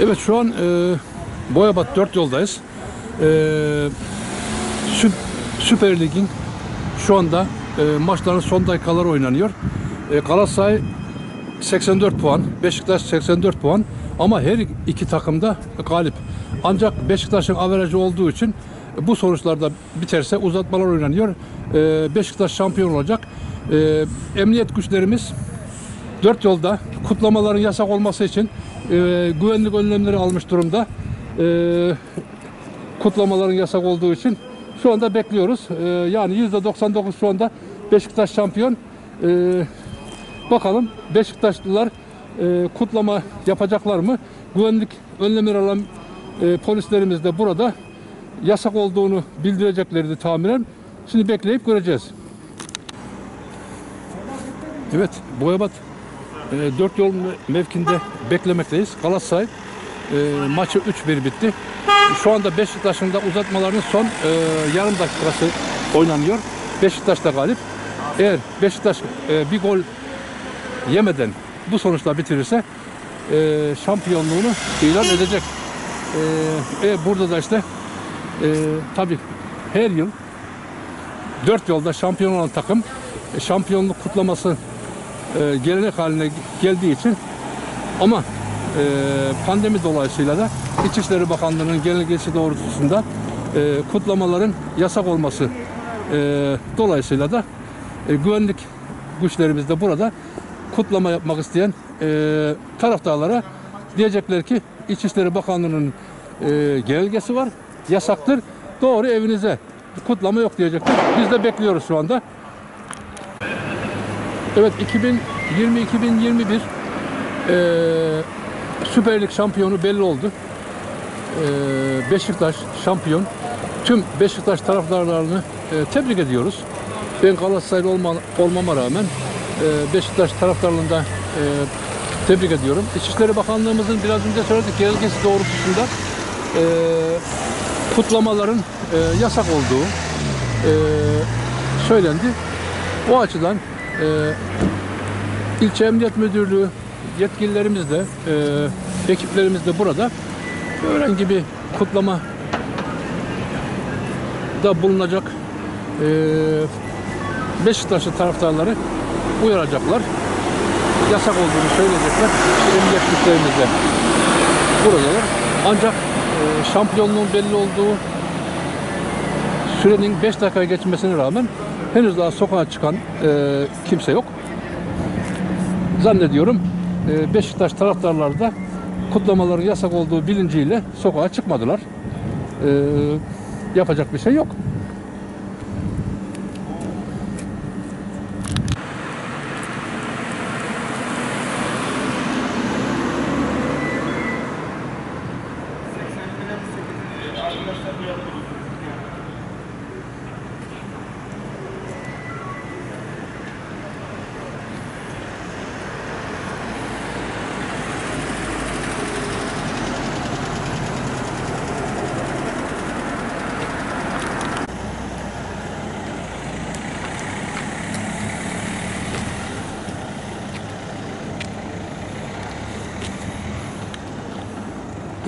Evet şu an e, Boyabat 4 yoldayız. E, Sü- Süper Lig'in şu anda e, maçların son dakikaları oynanıyor. E, Galatasaray 84 puan, Beşiktaş 84 puan ama her iki takım da galip. Ancak Beşiktaş'ın averajı olduğu için bu sonuçlarda biterse uzatmalar oynanıyor. E, Beşiktaş şampiyon olacak. E, emniyet güçlerimiz dört yolda kutlamaların yasak olması için e, güvenlik önlemleri almış durumda. E, kutlamaların yasak olduğu için şu anda bekliyoruz. E, yani %99 şu anda Beşiktaş şampiyon. E, bakalım Beşiktaşlılar e, kutlama yapacaklar mı? Güvenlik önlemleri alan e, polislerimiz de burada yasak olduğunu bildireceklerdi tahminen. Şimdi bekleyip göreceğiz. Evet, Boyabat e, 4 yol mevkinde beklemekteyiz. Galatasaray e, maçı 3-1 bitti. Şu anda Beşiktaş'ın da uzatmalarının son e, yarım dakikası oynanıyor. Beşiktaş da galip. Eğer Beşiktaş e, bir gol yemeden bu sonuçla bitirirse e, şampiyonluğunu ilan edecek. E, e, burada da işte e, tabii her yıl dört yolda şampiyon olan takım e, şampiyonluk kutlaması e, gelenek haline geldiği için ama e, pandemi dolayısıyla da İçişleri Bakanlığı'nın genelgesi doğrultusunda e, kutlamaların yasak olması e, dolayısıyla da e, güvenlik güçlerimiz de burada kutlama yapmak isteyen e, taraftarlara diyecekler ki İçişleri Bakanlığı'nın e, genelgesi var, yasaktır. Doğru evinize. Kutlama yok diyecekler. Biz de bekliyoruz şu anda. Evet 2020-2021 eee Süper Lig şampiyonu belli oldu. Eee, Beşiktaş şampiyon. Tüm Beşiktaş taraftarlarını eee, tebrik ediyoruz. Ben Galatasaraylı olma, olmama rağmen eee, Beşiktaş taraftarlığında eee, tebrik ediyorum. İçişleri Bakanlığımızın biraz önce söyledik genelgesi doğrultusunda eee, kutlamaların eee, yasak olduğu eee, söylendi. O açıdan e, ilçe emniyet müdürlüğü yetkililerimiz de e, ekiplerimiz de burada herhangi bir kutlama da bulunacak e, Beşiktaşlı taraftarları uyaracaklar. Yasak olduğunu söyleyecekler. Emniyet güçlerimiz de buradalar. Ancak e, şampiyonluğun belli olduğu sürenin 5 dakika geçmesine rağmen henüz daha sokağa çıkan e, kimse yok. Zannediyorum e, Beşiktaş taraftarları da kutlamaların yasak olduğu bilinciyle sokağa çıkmadılar. E, yapacak bir şey yok.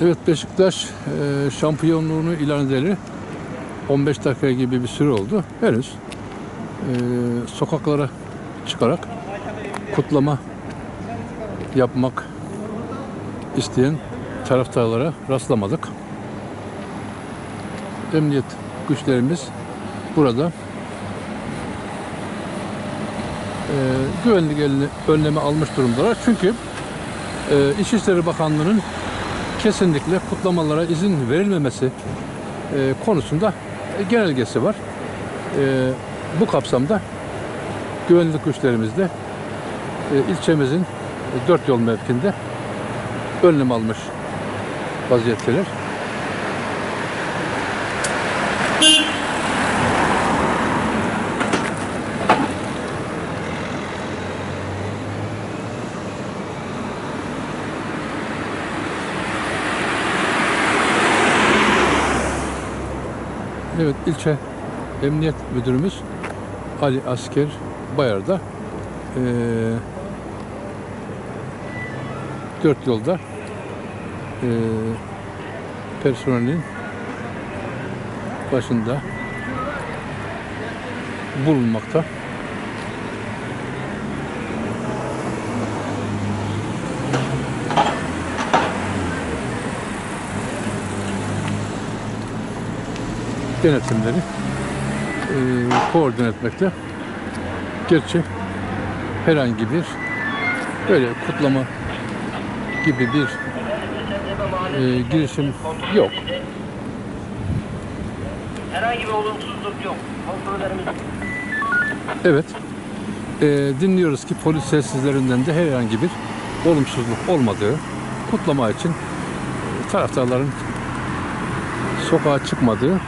Evet Beşiktaş e, şampiyonluğunu ilan edeli 15 dakika gibi bir süre oldu. Henüz e, sokaklara çıkarak kutlama yapmak isteyen taraftarlara rastlamadık. Emniyet güçlerimiz burada e, güvenlik önlemi almış durumdalar. Çünkü e, İçişleri Bakanlığı'nın kesinlikle kutlamalara izin verilmemesi e, konusunda genelgesi var. E, bu kapsamda güvenlik güçlerimiz de e, ilçemizin dört yol mevkinde önlem almış vaziyetteler. Evet ilçe emniyet müdürümüz Ali Asker Bayar'da eee dört yolda e, personelin başında bulunmakta. Denetimleri e, koordine etmekte. Gerçi herhangi bir böyle kutlama gibi bir e, girişim yok. Herhangi bir olumsuzluk yok. Kontrollerimiz Evet. E, dinliyoruz ki polis sessizlerinden de herhangi bir olumsuzluk olmadığı, kutlama için e, taraftarların sokağa çıkmadığı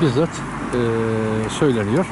bizzat e, söyleniyor.